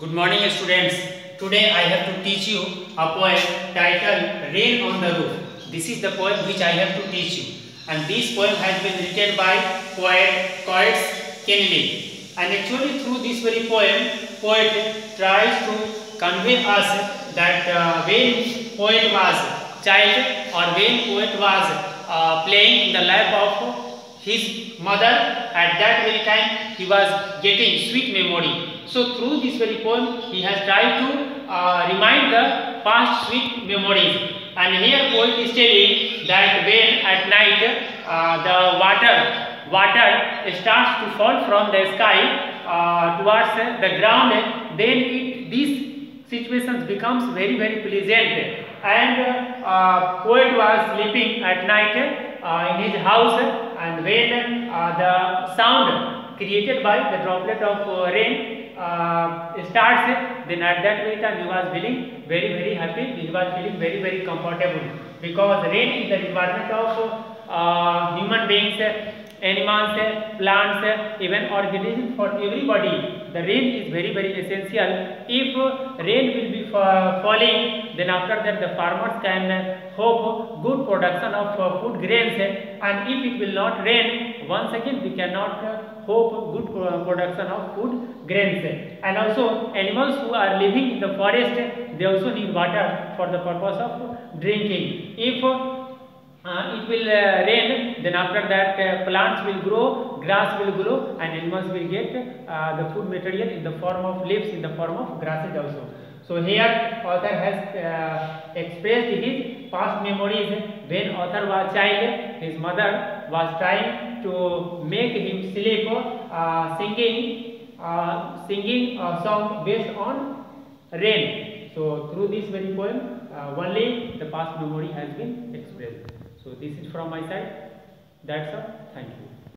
Good morning students. Today I have to teach you a poem titled Rain on the Roof. This is the poem which I have to teach you. And this poem has been written by poet Coates Kinney. And actually through this very poem, poet tries to convey us that uh, when poet was child or when poet was uh, playing in the lap of his mother at that very time he was getting sweet memory. So through this very poem he has tried to uh, remind the past sweet memories. And here poet is telling that when at night uh, the water water starts to fall from the sky uh, towards the ground then it this situations becomes very very pleasant. And uh, poet was sleeping at night in his house and when uh, the sound created by the droplet of uh, rain uh, starts then at that time he was feeling very very happy he was feeling very very comfortable because rain is the requirement of uh, human beings animals, plants, even organisms for everybody. The rain is very very essential. If rain will be falling, then after that the farmers can hope good production of food grains and if it will not rain, once again we cannot hope good production of food grains. And also animals who are living in the forest, they also need water for the purpose of drinking. If uh, it will uh, rain. Then after that uh, plants will grow grass will grow and animals will get uh, the food material in the form of leaves in the form of grasses also. So here author has uh, expressed his past memories. When author was a child his mother was trying to make him sleep uh, singing singing a song based on rain. So through this very poem only the past memory has been expressed this is from my side. That's all. Thank you.